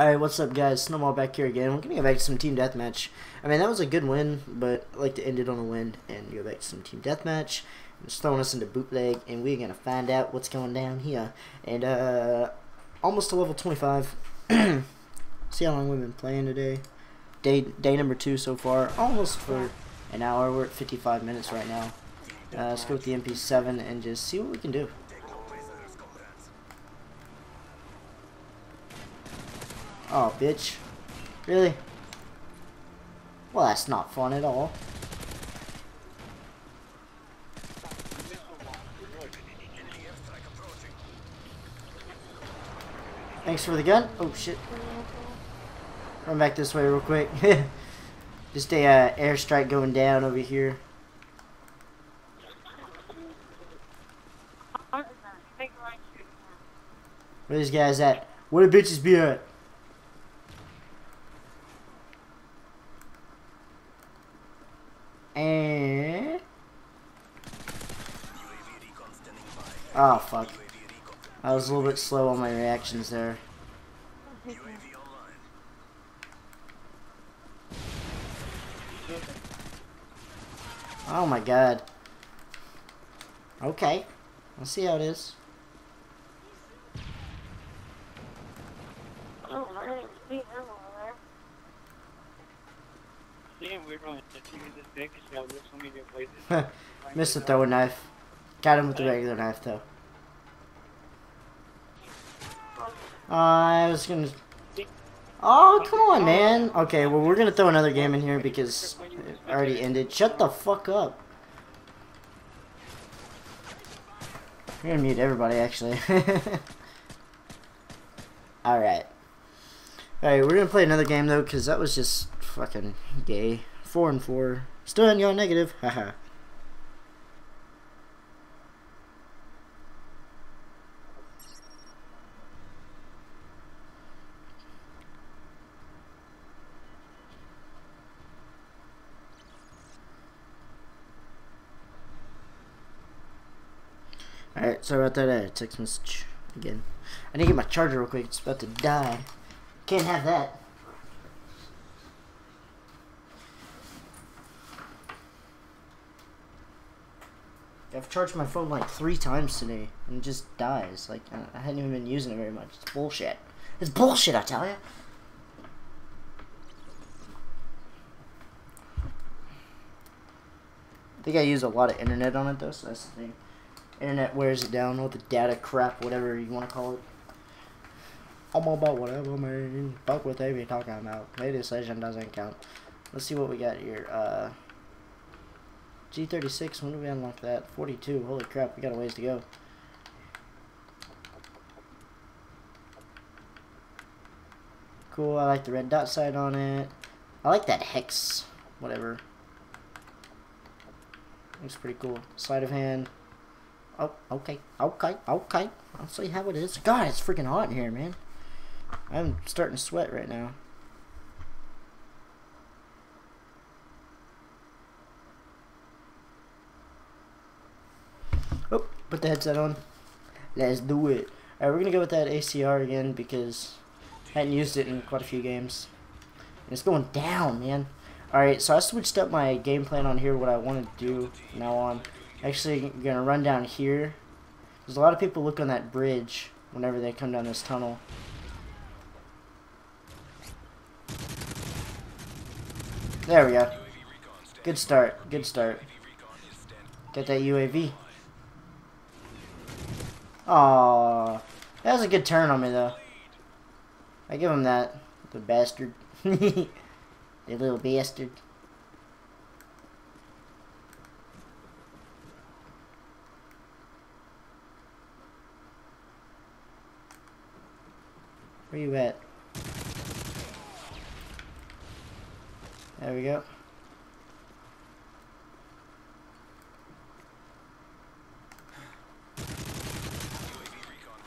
Alright, what's up guys? Snowball back here again. We're gonna go back to some team deathmatch. I mean, that was a good win, but I like to end it on a win and go back to some team deathmatch. It's throwing us into bootleg, and we're gonna find out what's going down here. And, uh, almost to level 25. See how long we've been playing today. Day, day number two so far. Almost for an hour. We're at 55 minutes right now. Uh, let's go with the MP7 and just see what we can do. Oh, bitch. Really? Well, that's not fun at all. Thanks for the gun. Oh, shit. Run back this way real quick. Just a uh, airstrike going down over here. Where these guys at? Where the bitches be at? And... Oh, fuck. I was a little bit slow on my reactions there. Oh my god. Okay. Let's see how it is. Missed the throwing knife. Got him with the regular knife though. Uh, I was gonna. Oh, come on, man. Okay, well, we're gonna throw another game in here because it already ended. Shut the fuck up. We're gonna mute everybody, actually. Alright. Alright, we're gonna play another game, though, because that was just fucking gay. Four and four. Still in your negative. Haha. Alright, sorry about that uh, text message again. I need to get my charger real quick. It's about to die. Can't have that. I've charged my phone like three times today and it just dies. Like, I hadn't even been using it very much. It's bullshit. It's bullshit, I tell you. I think I use a lot of internet on it though, so that's the thing. Internet wears it down, with the data crap, whatever you want to call it. I'm all about whatever, man. Fuck what they be talking about. My decision doesn't count. Let's see what we got here. Uh, G36, when do we unlock that? 42, holy crap, we got a ways to go. Cool, I like the red dot sight on it. I like that hex, whatever. Looks pretty cool. Sleight of hand. Oh, okay, okay, okay. I'll see how it is. God, it's freaking hot in here, man. I'm starting to sweat right now. Oh, put the headset on. Let's do it. Alright, we're to go with that ACR again because I hadn't used it in quite a few games. And it's going down, man. Alright, so I switched up my game plan on here, what I want to do now on. Actually, I'm to run down here. There's a lot of people look on that bridge whenever they come down this tunnel. There we go. Good start. Good start. Get that UAV. Aww. That was a good turn on me, though. I give him that. The bastard. the little bastard. Where you at? There we go.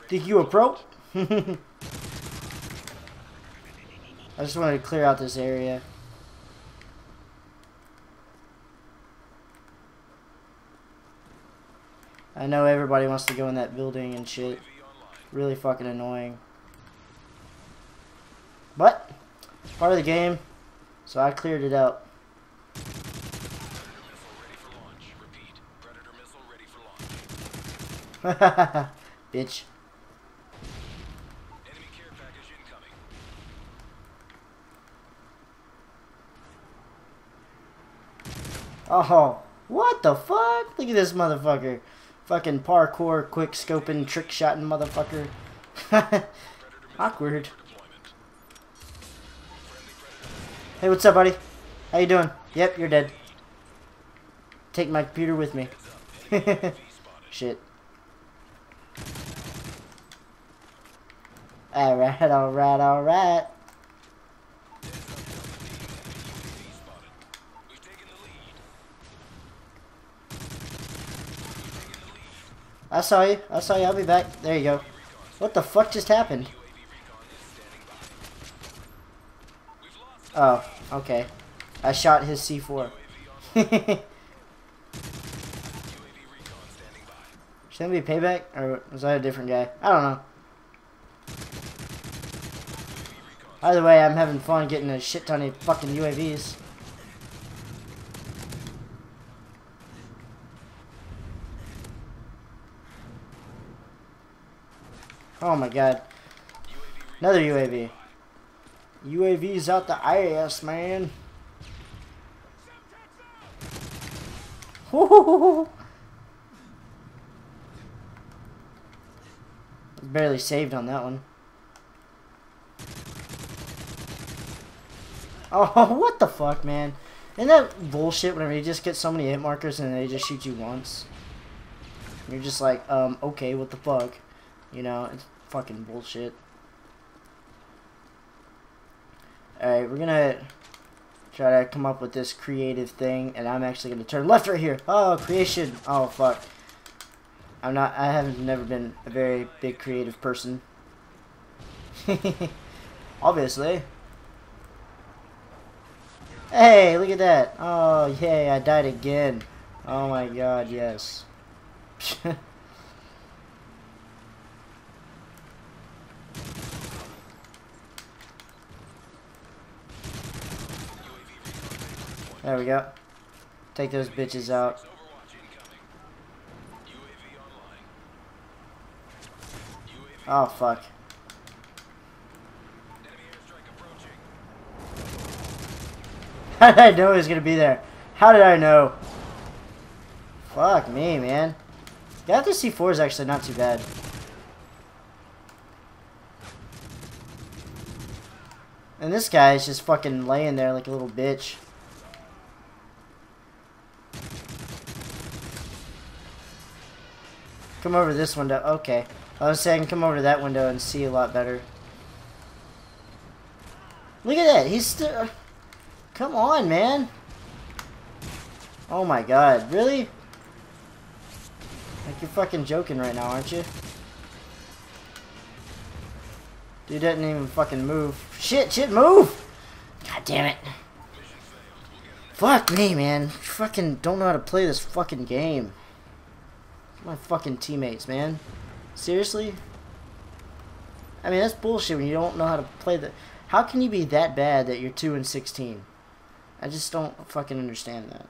Think you a pro? I just wanted to clear out this area. I know everybody wants to go in that building and shit. Really fucking annoying. But, part of the game, so I cleared it out. Bitch. Oh, what the fuck? Look at this motherfucker. Fucking parkour, quick scoping, trick shotting motherfucker. Awkward. Hey, what's up, buddy? How you doing? Yep, you're dead. Take my computer with me. Shit. Alright, alright, alright. I saw you. I saw you. I'll be back. There you go. What the fuck just happened? Oh, okay. I shot his C4. Should that be payback? Or was that a different guy? I don't know. Either way, I'm having fun getting a shit ton of fucking UAVs. Oh my god. Another UAV. UAV's out the ass, man. Barely saved on that one. Oh, what the fuck, man? Isn't that bullshit whenever you just get so many hit markers and they just shoot you once? You're just like, um, okay, what the fuck? You know, it's fucking bullshit. Alright, we're gonna try to come up with this creative thing, and I'm actually gonna turn left right here. Oh, creation. Oh, fuck. I'm not, I haven't never been a very big creative person. Obviously. Hey, look at that. Oh, yay, I died again. Oh my god, yes. There we go. Take those bitches out. Oh, fuck. How did I know he was going to be there? How did I know? Fuck me, man. Yeah, the C4 is actually not too bad. And this guy is just fucking laying there like a little bitch. Come over this window. Okay. I was saying come over to that window and see a lot better. Look at that. He's still... Come on, man. Oh my god. Really? Like you're fucking joking right now, aren't you? Dude doesn't even fucking move. Shit, shit, move! God damn it. Fuck me, man. Fucking don't know how to play this fucking game. My fucking teammates, man. Seriously? I mean, that's bullshit when you don't know how to play the... How can you be that bad that you're 2 and 16? I just don't fucking understand that.